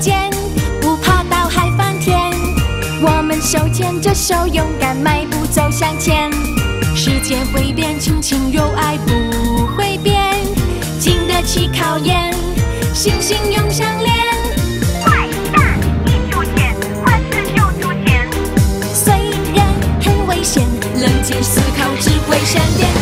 间不怕倒海翻天我们手牵着手勇敢迈步走向前。世界会变亲情友爱不会变经得起考验心心永相连坏蛋一出现坏蛋就出现虽然很危险冷静思考只会善变。